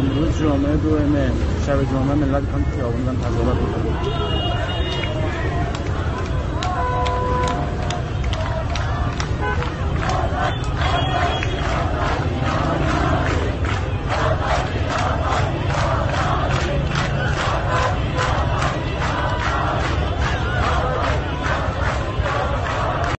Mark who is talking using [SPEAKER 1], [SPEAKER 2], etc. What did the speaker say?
[SPEAKER 1] امروز جامعه دو امه شب جمعه ملت هم خیابوندن تظاهرات می‌کنن